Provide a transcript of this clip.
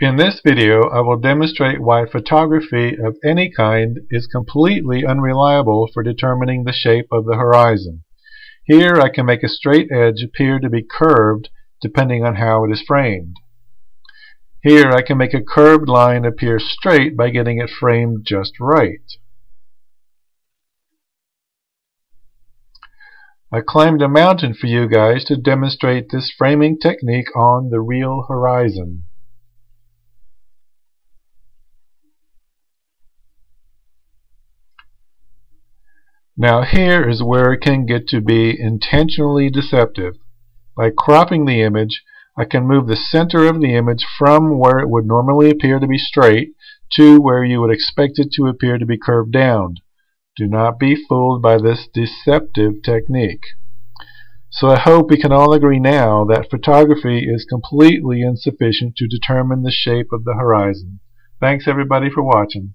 In this video, I will demonstrate why photography of any kind is completely unreliable for determining the shape of the horizon. Here I can make a straight edge appear to be curved depending on how it is framed. Here I can make a curved line appear straight by getting it framed just right. I climbed a mountain for you guys to demonstrate this framing technique on the real horizon. Now here is where it can get to be intentionally deceptive. By cropping the image, I can move the center of the image from where it would normally appear to be straight to where you would expect it to appear to be curved down. Do not be fooled by this deceptive technique. So I hope we can all agree now that photography is completely insufficient to determine the shape of the horizon. Thanks everybody for watching.